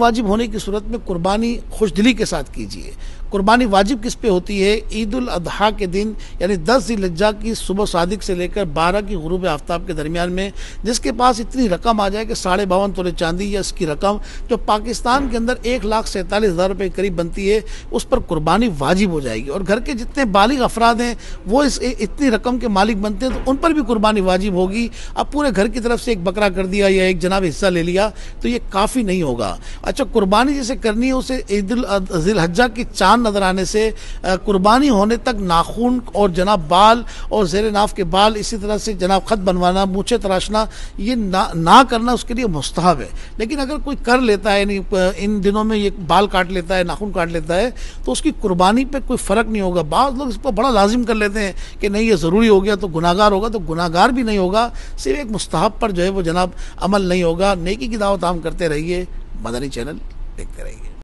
वाजिब होने की सूरत में कुर्बानी खुशदिली के साथ कीजिए। कुर्बानी वाजिब किस पे होती है? ईद उल अजहा के दिन, यानी दस लज्जा की सुबह सादिक से लेकर बारह की गुरूब आफ्ताब के दरमियान में, जिसके पास इतनी रकम आ जाए कि साढ़े बावन तोले चांदी या इसकी रकम, जो पाकिस्तान के अंदर एक लाख सैंतालीस हज़ार रुपये के करीब बनती है, उस पर कुर्बानी वाजिब हो जाएगी। और घर के जितने बालिग अफराद हैं, वो इस इतनी रकम के मालिक बनते हैं तो उन पर भी कुर्बानी वाजिब होगी। अब पूरे घर की तरफ़ से एक बकरा कर दिया या एक जनाब हिस्सा ले लिया तो ये काफ़ी नहीं होगा। अच्छा कुर्बानी जैसे करनी है, उसे ईद हज्जा की चाँद नज़र आने से कुर्बानी होने तक नाखून और जनाब बाल और जेर नाफ के बाल इसी तरह से जनाब ख़त बनवाना, मूछे तराशना, ये ना ना करना उसके लिए मुस्तहब है। लेकिन अगर कोई कर लेता है इन दिनों में ये बाल काट लेता है, नाखून काट लेता है तो उसकी कुर्बानी पर कोई फ़र्क नहीं होगा। बाद लोग इसको बड़ा लाजिम कर लेते हैं कि नहीं, ये ज़रूरी हो गया तो गुनागार होगा तो गुनागार भी नहीं होगा, सिर्फ़ एक मुस्तहब पर जो है वो जनाब अमल नहीं होगा, नेकी की दावत आम करते रहिए। मदनी चैनल देखते रहिए